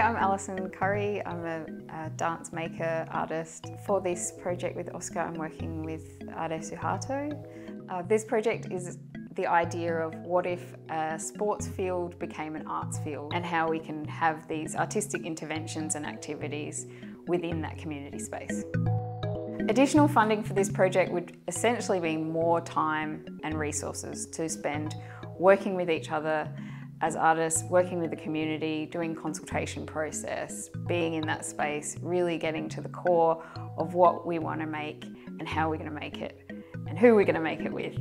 I'm Alison Currie. I'm a, a, dance maker artist. For this project with OSCA, I'm working with Ade Suharto. Uh, this project is the idea of what if a sports field became an arts field and how we can have these artistic interventions and activities within that community space. Additional funding for this project would essentially be more time and resources to spend working with each other as artists, working with the community, doing consultation process, being in that space, really getting to the core of what we want to make and how we're going to make it and who we're going to make it with.